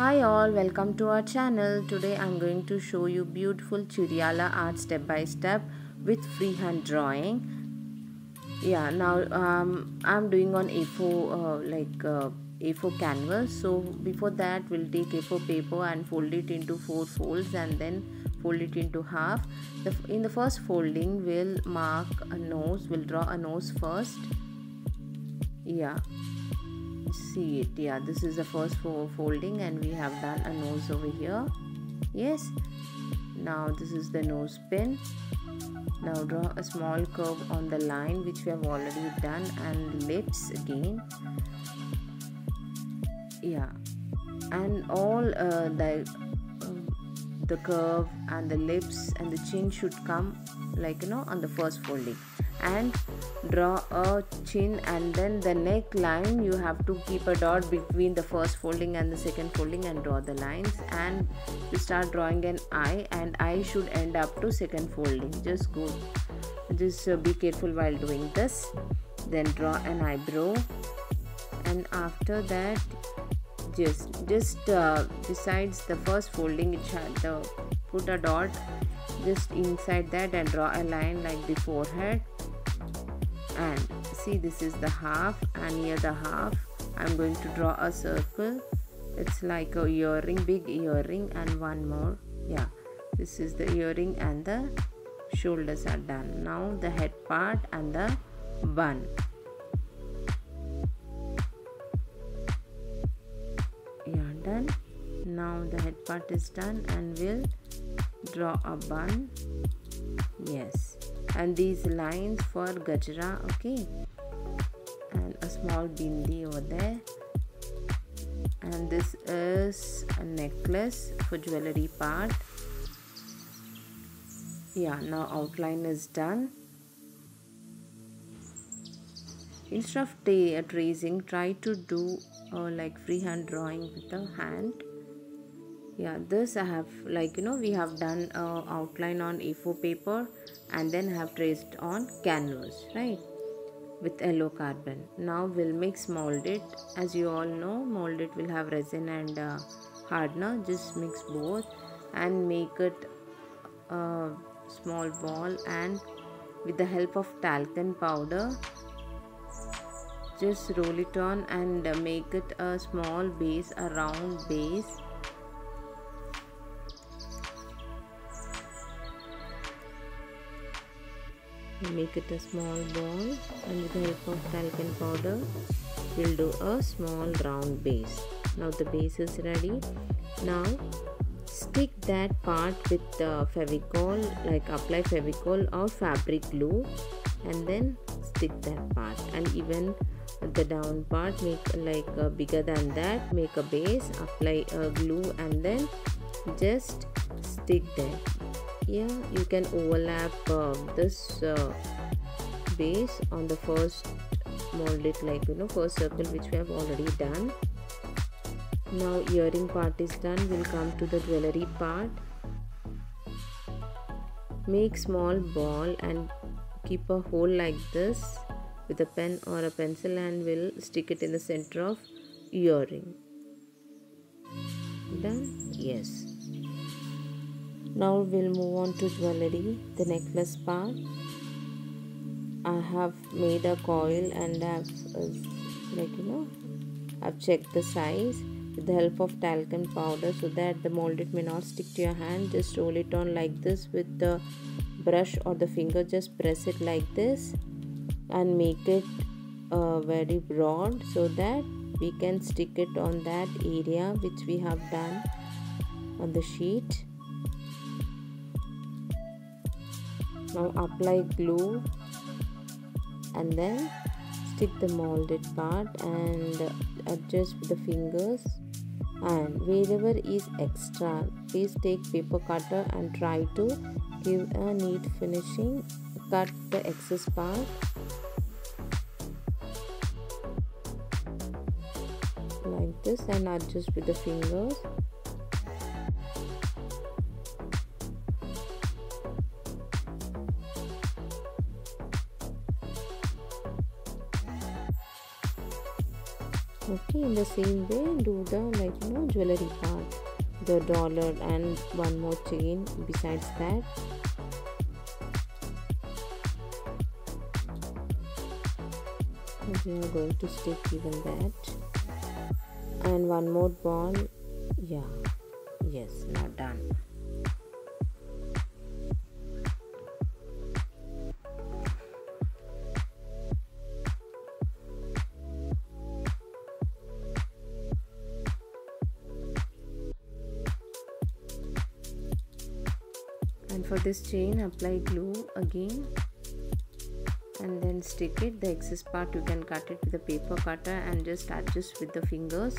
Hi all, welcome to our channel. Today I'm going to show you beautiful Chiriyala art step by step with freehand drawing. Yeah, now um, I'm doing on A4 uh, like uh, A4 canvas. So before that we'll take A4 paper and fold it into four folds and then fold it into half. The, in the first folding we'll mark a nose, we'll draw a nose first. Yeah, see it. Yeah this is the first folding and we have done a nose over here. Yes. Now this is the nose pin. Now draw a small curve on the line which we have already done and lips again. Yeah. And all uh, the the curve and the lips and the chin should come like you know on the first folding and draw a chin and then the neckline you have to keep a dot between the first folding and the second folding and draw the lines. And you start drawing an eye and eye should end up to second folding. Just go just uh, be careful while doing this. Then draw an eyebrow. And after that just just uh, besides the first folding it put a dot just inside that and draw a line like the forehead and see this is the half and near the half. I'm going to draw a circle. It's like a earring big earring and one more. Yeah this is the earring and the shoulders are done. Now the head part and the bun. Yeah done. Now the head part is done and we'll draw a bun. Yes and these lines for gajra okay? And a small bindi over there. And this is a necklace for jewelry part. Yeah now outline is done. Instead of uh, tracing try to do uh, like freehand drawing with the hand yeah this i have like you know we have done uh, outline on a4 paper and then have traced on canvas right with yellow carbon. Now we'll mix Mouldit. As you all know Mouldit will have resin and uh, hardener. Just mix both and make it a small ball and with the help of talcum powder just roll it on and make it a small base a round base make it a small ball and with the help of talcum powder we'll do a small round base. Now the base is ready. Now stick that part with the fevicol like apply fevicol or fabric glue and then stick that part. And even the down part make like uh, bigger than that make a base apply a glue and then just stick that here you can overlap uh, this uh, base on the first Mouldit like you know first circle which we have already done. Now earring part is done. We'll come to the jewelry part. Make small ball and keep a hole like this with a pen or a pencil and we'll stick it in the center of earring. Done? Yes now we'll move on to jewelry. The necklace part. I have made a coil and i've uh, like you know i've checked the size. With the help of talcum powder so that the molded may not stick to your hand just roll it on like this with the brush or the finger. Just press it like this and make it uh, very broad so that we can stick it on that area which we have done on the sheet now apply glue and then stick the molded part and adjust with the fingers. And wherever is extra please take paper cutter and try to give a neat finishing. Cut the excess part. Like this and adjust with the fingers in the same way do the like you know jewelry part the dollar and one more chain besides that. We are going to stick even that. And one more ball. Yeah. Yes now done this chain apply glue again and then stick it. The excess part you can cut it with a paper cutter and just adjust with the fingers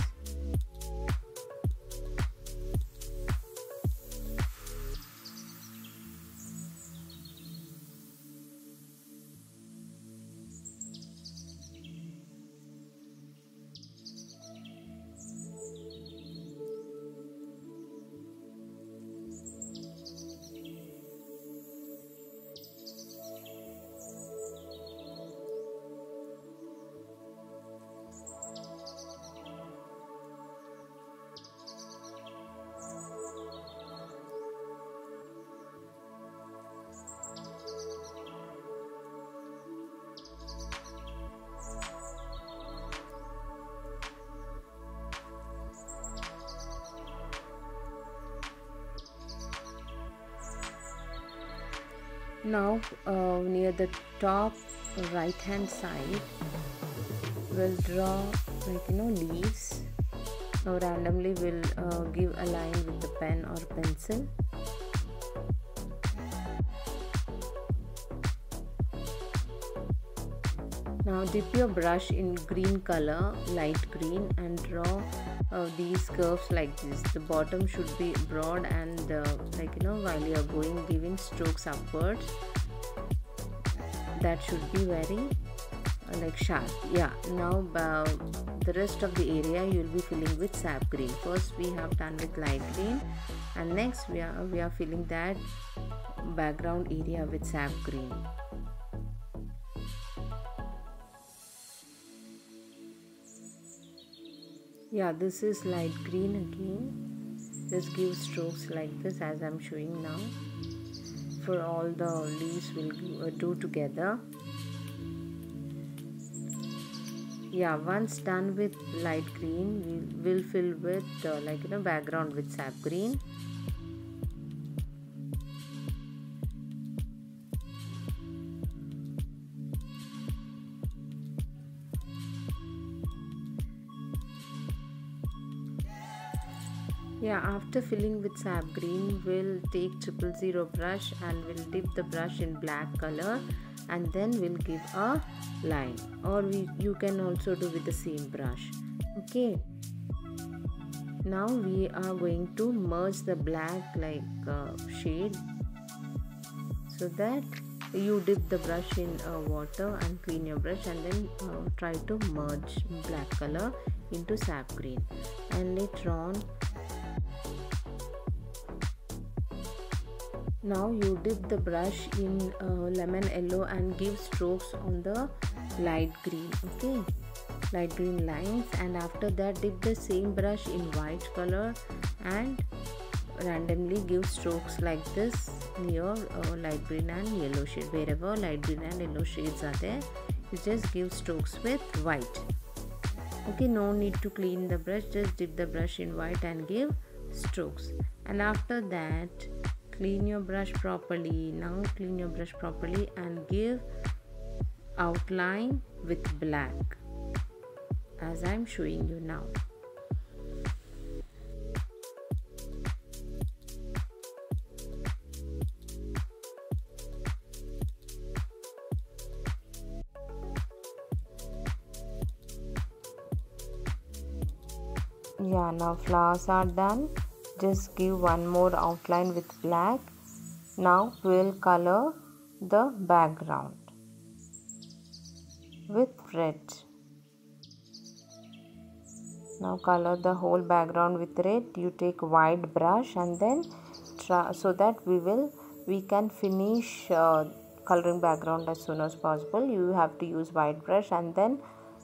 now uh, near the top right hand side we'll draw like you know leaves. Now randomly we'll uh, give a line with the pen or pencil. Now dip your brush in green color light green and draw uh, these curves like this. The bottom should be broad and uh, like you know while you are going giving strokes upwards. That should be very uh, like sharp. Yeah. Now uh, the rest of the area you will be filling with sap green. First we have done with light green. And next we are we are filling that background area with sap green yeah this is light green again. Just give strokes like this as i'm showing now. For all the leaves will uh, do together. Yeah once done with light green we will fill with uh, like you know background with sap green yeah after filling with sap green we'll take triple zero brush and we'll dip the brush in black color and then we'll give a line. Or we you can also do with the same brush. Okay. Now we are going to merge the black like uh, shade so that you dip the brush in uh, water and clean your brush and then uh, try to merge black color into sap green and later on now you dip the brush in uh, lemon yellow and give strokes on the light green okay? Light green lines. And after that dip the same brush in white color and randomly give strokes like this near uh, light green and yellow shade. Wherever light green and yellow shades are there you just give strokes with white. Okay no need to clean the brush. Just dip the brush in white and give strokes. And after that clean your brush properly. Now clean your brush properly and give outline with black as I'm showing you now. Yeah now flowers are done just give one more outline with black. Now we'll color the background with red. Now color the whole background with red. You take white brush and then try so that we will we can finish uh, coloring background as soon as possible. You have to use white brush and then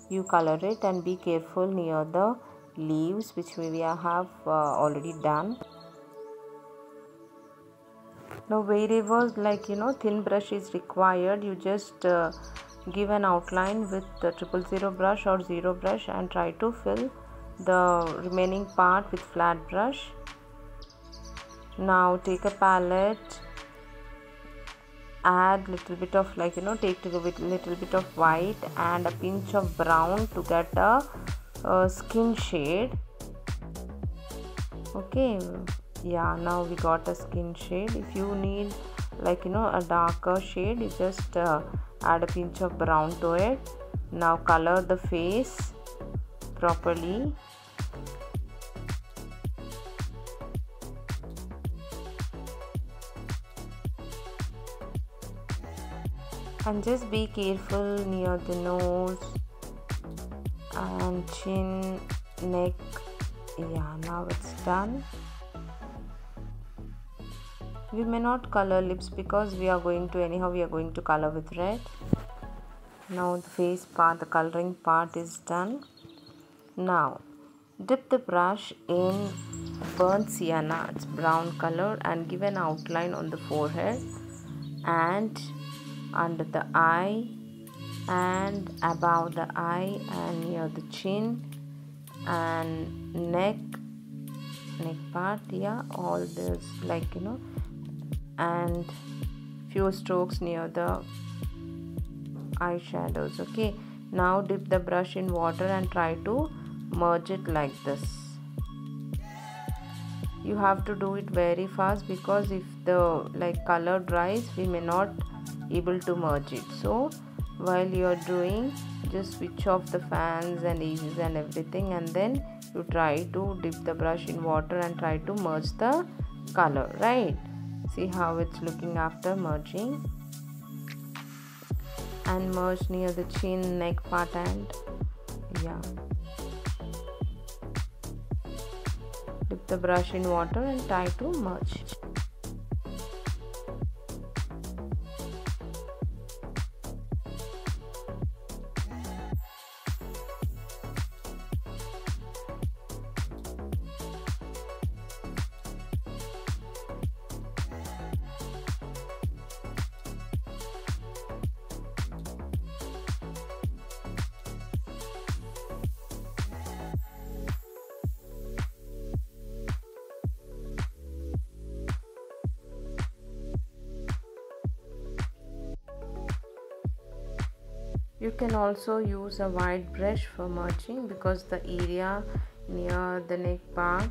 you color it and be careful near the leaves which we have uh, already done. Now wherever like you know thin brush is required. You just uh, give an outline with the triple zero brush or zero brush and try to fill the remaining part with flat brush. Now take a palette. Add little bit of like you know take a little bit of white and a pinch of brown to get a, a skin shade. Okay yeah now we got a skin shade. If you need like you know a darker shade you just uh, add a pinch of brown to it. Now color the face properly. And just be careful near the nose and chin neck yeah now it's done. We may not color lips because we are going to anyhow we are going to color with red. Now the face part the coloring part is done. Now dip the brush in burnt sienna. It's brown color and give an outline on the forehead and under the eye and above the eye and near the chin and neck neck part yeah all this like you know and few strokes near the eyeshadows okay. Now dip the brush in water and try to merge it like this. You have to do it very fast because if the like color dries we may not able to merge it. So while you are doing just switch off the fans and ACs and everything and then you try to dip the brush in water and try to merge the color right? See how it's looking after merging? And merge near the chin neck part and yeah. Dip the brush in water and try to merge you can also use a white brush for merging because the area near the neck part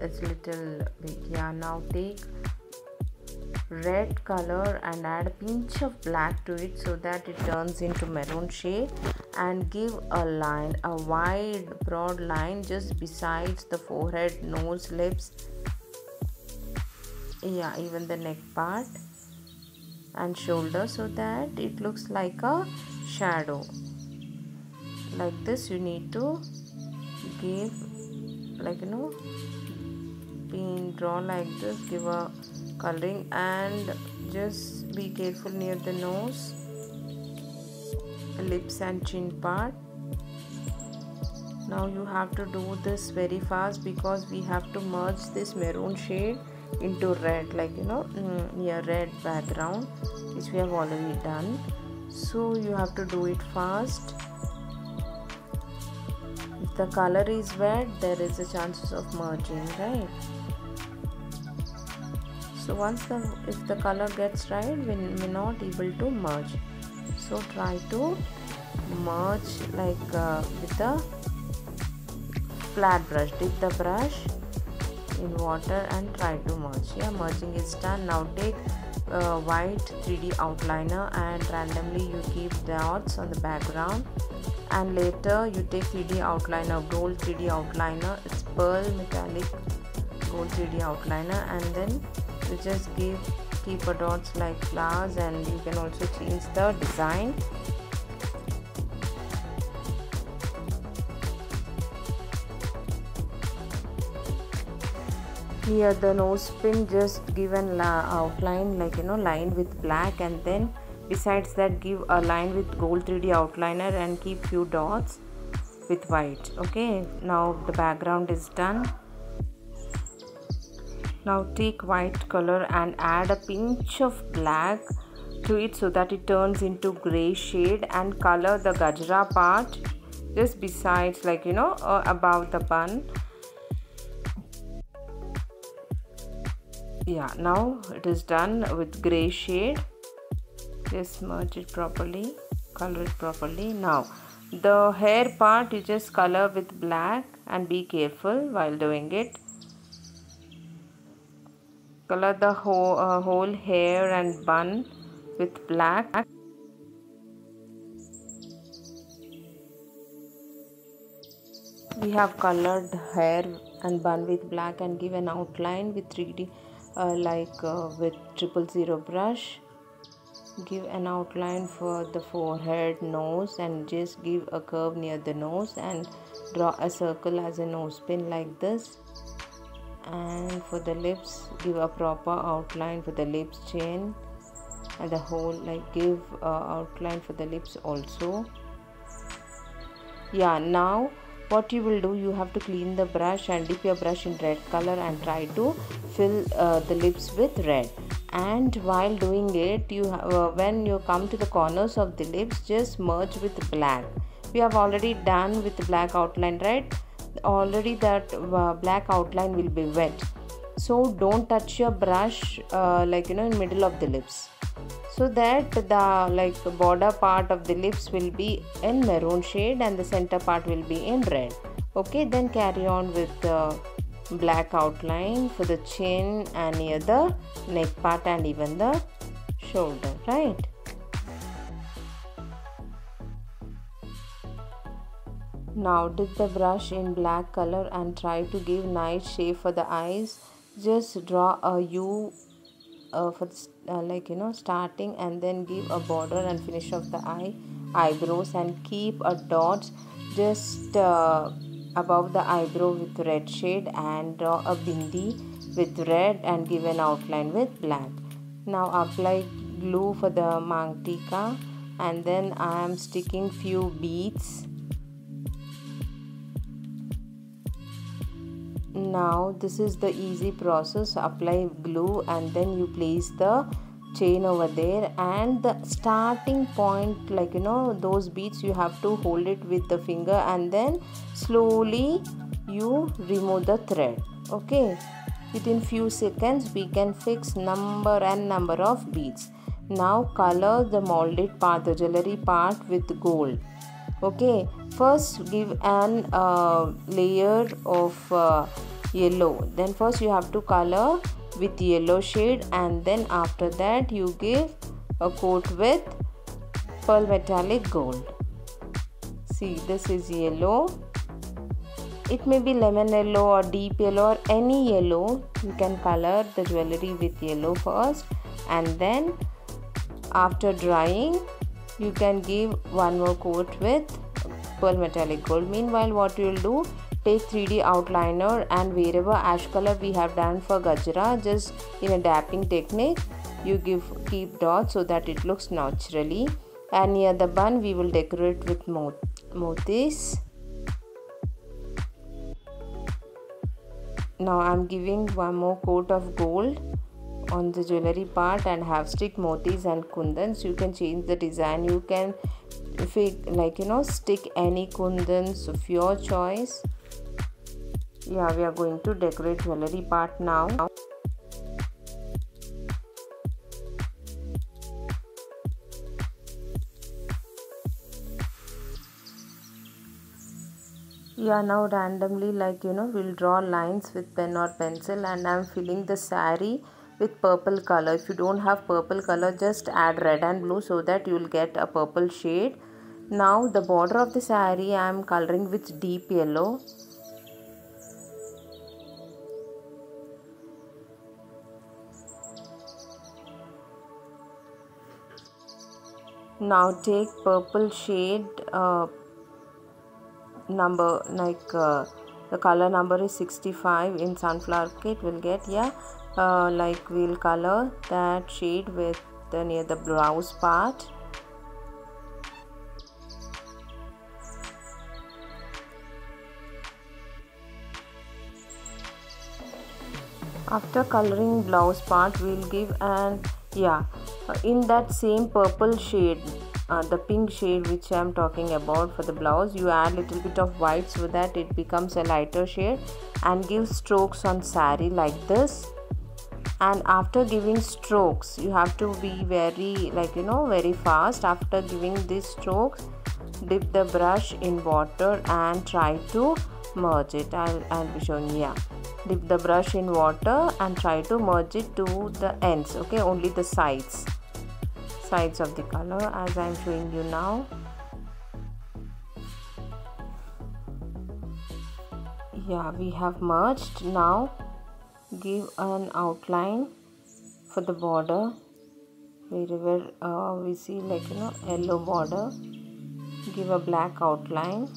is little big. Yeah now take red color and add a pinch of black to it so that it turns into maroon shade and give a line a wide broad line just besides the forehead nose lips. Yeah even the neck part and shoulder so that it looks like a shadow. Like this you need to give like you know pin draw like this give a coloring and just be careful near the nose lips and chin part. Now you have to do this very fast because we have to merge this maroon shade into red like you know mm, near red background which we have already done so you have to do it fast. If the color is wet there is a chances of merging right? So once the if the color gets dry we may not able to merge. So try to merge like uh, with a flat brush. Dip the brush in water and try to merge. Yeah merging is done. Now take white 3D outliner and randomly you keep dots on the background. And later you take 3D outliner gold 3D outliner. It's pearl metallic gold 3D outliner. And then you just give keep a dots like flowers and you can also change the design here the nose pin just given outline like you know lined with black and then besides that give a line with gold 3d outliner and keep few dots with white okay? Now the background is done. Now take white color and add a pinch of black to it so that it turns into gray shade and color the gajra part just besides like you know uh, above the bun yeah now it is done with gray shade. Just merge it properly color it properly. Now the hair part you just color with black and be careful while doing it. Color the whole, uh, whole hair and bun with black. We have colored hair and bun with black and give an outline with 3d uh, like uh, with triple zero brush give an outline for the forehead nose and just give a curve near the nose and draw a circle as a nose pin like this. And for the lips give a proper outline for the lips chin and the whole like give a outline for the lips also. Yeah now what you will do you have to clean the brush and dip your brush in red color and try to fill uh, the lips with red. And while doing it you uh, when you come to the corners of the lips just merge with black. We have already done with black outline right? Already that uh, black outline will be wet. So don't touch your brush uh, like you know in middle of the lips so that the like border part of the lips will be in maroon shade and the center part will be in red. Okay then carry on with the black outline for the chin and near the neck part and even the shoulder right? Now dip the brush in black color and try to give nice shape for the eyes. Just draw a u uh, for the, uh, like you know starting and then give a border and finish of the eye eyebrows and keep a dots just uh, above the eyebrow with red shade and draw a bindi with red and give an outline with black. Now apply glue for the mangtika and then I am sticking few beads now this is the easy process. Apply glue and then you place the chain over there. And the starting point like you know those beads you have to hold it with the finger and then slowly you remove the thread. Okay? Within few seconds we can fix number and number of beads. Now color the molded part the jewelry part with gold okay first give an uh, layer of uh, yellow. Then first you have to color with yellow shade and then after that you give a coat with pearl metallic gold. See this is yellow. It may be lemon yellow or deep yellow or any yellow. You can color the jewelry with yellow first and then after drying you can give one more coat with pearl metallic gold. Meanwhile what you will do take 3d outliner and wherever ash color we have done for gajra just in a dapping technique you give keep dots so that it looks naturally. And near the bun we will decorate with motis. Now i'm giving one more coat of gold on the jewelry part and have stick motifs and kundans. You can change the design. You can like you know stick any kundans of your choice. Yeah we are going to decorate jewelry part now. Yeah now randomly like you know we'll draw lines with pen or pencil and i'm filling the sari with purple color. If you don't have purple color just add red and blue so that you'll get a purple shade. Now the border of the sari i am coloring with deep yellow. Now take purple shade uh, number like uh, the color number is 65 in sunflower kit. Will get yeah uh, like we'll color that shade with the near the blouse part. After coloring blouse part we'll give an yeah in that same purple shade uh, the pink shade which i'm talking about for the blouse you add little bit of white so that it becomes a lighter shade and give strokes on sari like this and after giving strokes you have to be very like you know very fast. After giving these strokes dip the brush in water and try to merge it. I'll, I'll be showing yeah. Dip the brush in water and try to merge it to the ends okay? Only the sides. Sides of the color as i'm showing you now. Yeah we have merged now give an outline for the border. Wherever uh, we see like you know yellow border give a black outline.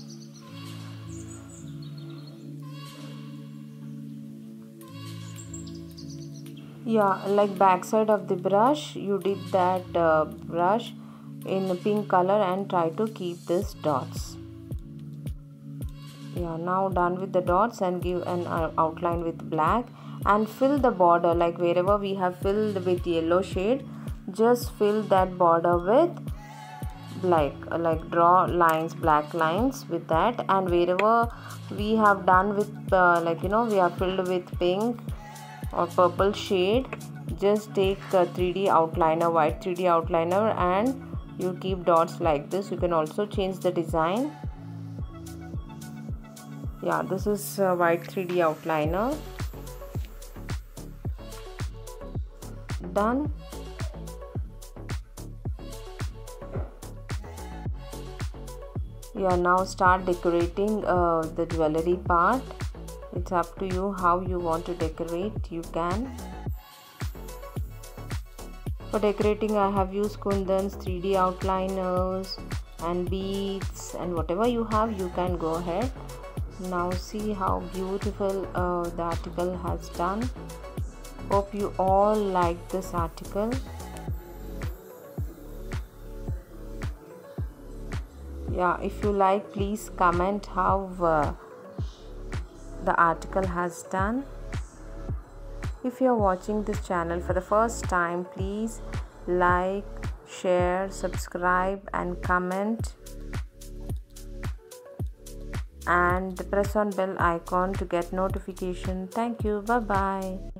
Yeah like backside of the brush you dip that uh, brush in pink color and try to keep these dots. Yeah now done with the dots and give an uh, outline with black and fill the border like wherever we have filled with yellow shade just fill that border with like like draw lines black lines with that. And wherever we have done with uh, like you know we have filled with pink or purple shade just take a 3d outliner white 3d outliner and you keep dots like this. You can also change the design. Yeah this is white 3d outliner done? Yeah now start decorating uh, the jewelry part. It's up to you how you want to decorate. You can. For decorating I have used kundans 3d outliners and beads and whatever you have you can go ahead. Now see how beautiful uh, the article has done hope you all like this article yeah if you like please comment how uh, the article has done. If you are watching this channel for the first time, please like, share, subscribe, and comment. And press on bell icon to get notification. Thank you. Bye bye.